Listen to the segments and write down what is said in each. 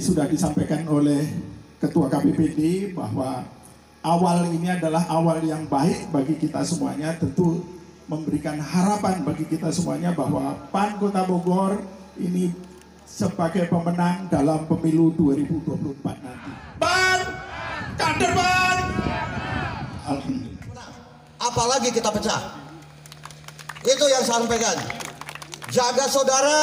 sudah disampaikan oleh Ketua KPPD bahwa awal ini adalah awal yang baik bagi kita semuanya tentu memberikan harapan bagi kita semuanya bahwa PAN Kota Bogor ini sebagai pemenang dalam pemilu 2024 nanti. PAN, kader PAN. Alhamdulillah. Apalagi kita pecah. Itu yang saya sampaikan. Jaga saudara,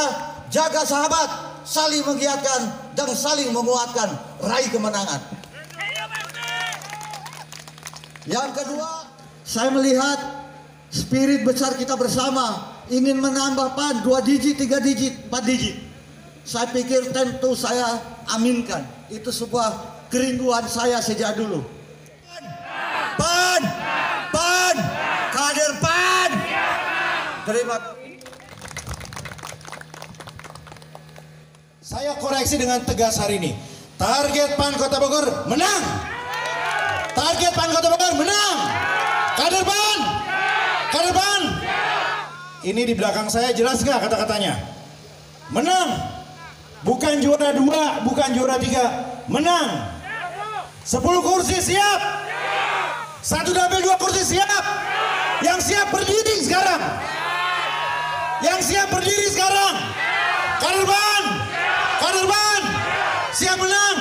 jaga sahabat, saling mengiatkan dan saling menguatkan, raih kemenangan. Yang kedua, saya melihat spirit besar kita bersama ingin menambah PAN dua digit, tiga digit, empat digit. Saya pikir tentu saya aminkan. Itu sebuah kerinduan saya sejak dulu. PAN, PAN, kader PAN. Terima Saya koreksi dengan tegas hari ini. Target PAN Kota Bogor menang. Target PAN Kota Bogor menang. Kader PAN. Kader PAN. Ini di belakang saya jelas nggak kata-katanya? Menang. Bukan juara dua, bukan juara tiga. Menang. 10 kursi siap. Satu dapil dua kursi siap. Yang siap berdiri sekarang. Yang siap berdiri sekarang. Kader PAN. Siap menang.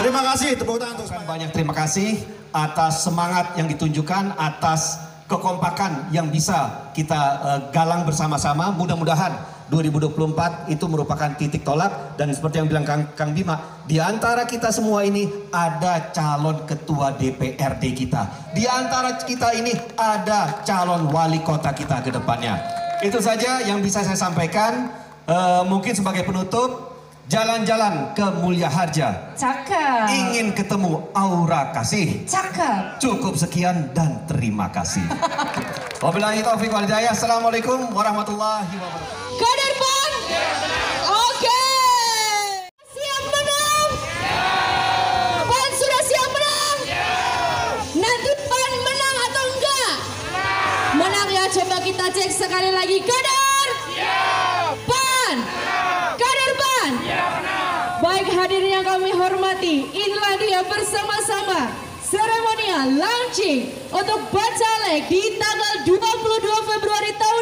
Terima kasih tepuk tangan untuk. Banyak terima kasih atas semangat yang ditunjukkan, atas kekompakan yang bisa kita eh, galang bersama-sama. Mudah-mudahan 2024 itu merupakan titik tolak dan seperti yang bilang Kang, Kang Bima, di antara kita semua ini ada calon ketua DPRD kita. Di antara kita ini ada calon wali kota kita ke depannya. Itu saja yang bisa saya sampaikan. Eh, mungkin sebagai penutup, jalan-jalan ke Mulia Harja Cakep. ingin ketemu aura kasih. Cakep. Cukup sekian dan terima kasih. Wabillahi taufiq wal hidayah. Assalamualaikum warahmatullahi wabarakatuh. Inilah dia bersama-sama. Seremonial launching untuk Bacalek di tanggal 22 Februari tahun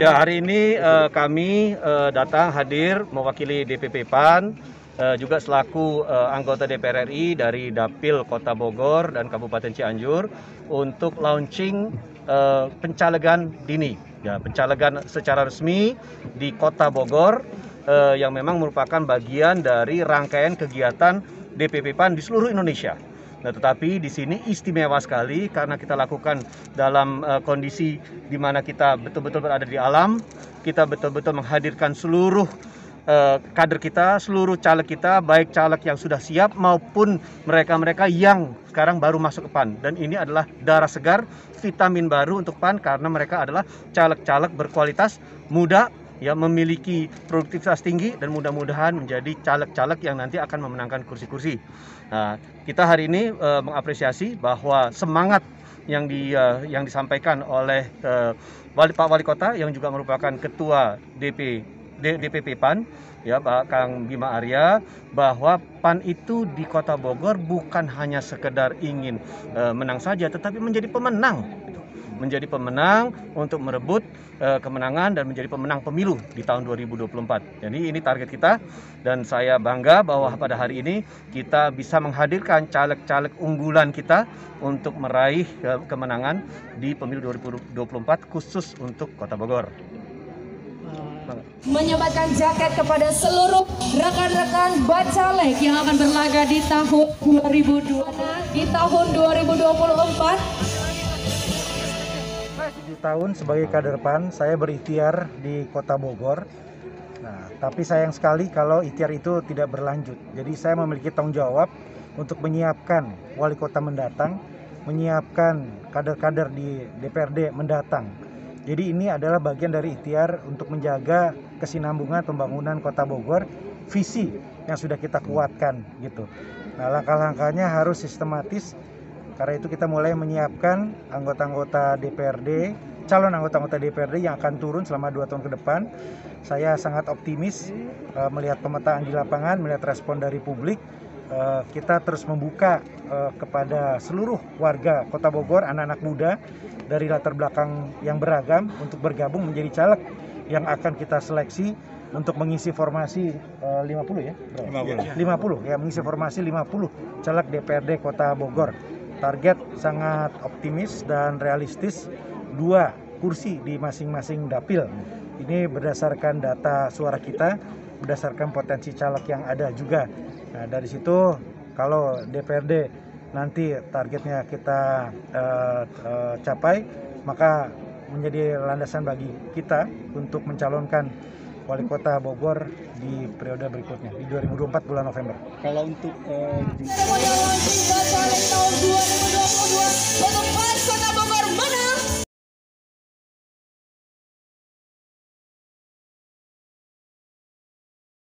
Ya hari ini eh, kami eh, datang hadir mewakili DPP PAN eh, juga selaku eh, anggota DPR RI dari Dapil Kota Bogor dan Kabupaten Cianjur untuk launching eh, pencalegan dini ya pencalegan secara resmi di Kota Bogor eh, yang memang merupakan bagian dari rangkaian kegiatan DPP PAN di seluruh Indonesia. Nah, tetapi di sini istimewa sekali karena kita lakukan dalam eh, kondisi di mana kita betul-betul berada di alam, kita betul-betul menghadirkan seluruh eh, kader kita, seluruh caleg kita, baik caleg yang sudah siap maupun mereka-mereka yang sekarang baru masuk ke PAN. Dan ini adalah darah segar, vitamin baru untuk PAN karena mereka adalah caleg-caleg berkualitas, muda, ya memiliki produktivitas tinggi dan mudah-mudahan menjadi caleg-caleg yang nanti akan memenangkan kursi-kursi. Nah, kita hari ini eh, mengapresiasi bahwa semangat yang di eh, yang disampaikan oleh eh, wali Pak Wali Kota yang juga merupakan ketua DP DPP PAN ya Pak Kang Bima Arya bahwa PAN itu di Kota Bogor bukan hanya sekedar ingin eh, menang saja tetapi menjadi pemenang menjadi pemenang untuk merebut eh, kemenangan dan menjadi pemenang pemilu di tahun 2024. Jadi ini target kita dan saya bangga bahwa pada hari ini kita bisa menghadirkan caleg-caleg unggulan kita untuk meraih eh, kemenangan di pemilu 2024 khusus untuk Kota Bogor. Menyempatkan jaket kepada seluruh rekan-rekan Bacalek yang akan berlaga di tahun 2002 di tahun 2024 tujuh tahun sebagai kader PAN saya berikhtiar di Kota Bogor. Nah, tapi sayang sekali kalau ikhtiar itu tidak berlanjut. Jadi saya memiliki tanggung jawab untuk menyiapkan wali kota mendatang, menyiapkan kader-kader di DPRD mendatang. Jadi ini adalah bagian dari ikhtiar untuk menjaga kesinambungan pembangunan Kota Bogor, visi yang sudah kita kuatkan gitu. Nah, langkah-langkahnya harus sistematis. Karena itu kita mulai menyiapkan anggota-anggota DPRD, calon anggota-anggota DPRD yang akan turun selama dua tahun ke depan. Saya sangat optimis uh, melihat pemetaan di lapangan, melihat respon dari publik. Uh, kita terus membuka uh, kepada seluruh warga Kota Bogor, anak-anak muda dari latar belakang yang beragam untuk bergabung menjadi caleg yang akan kita seleksi untuk mengisi formasi uh, 50 ya? 50. 50 ya, mengisi formasi 50 caleg DPRD Kota Bogor. Target sangat optimis dan realistis dua kursi di masing-masing dapil. Ini berdasarkan data suara kita, berdasarkan potensi caleg yang ada juga. Nah, dari situ kalau DPRD nanti targetnya kita uh, uh, capai, maka menjadi landasan bagi kita untuk mencalonkan wali kota Bogor di periode berikutnya di 2024 bulan November. Kalau untuk uh,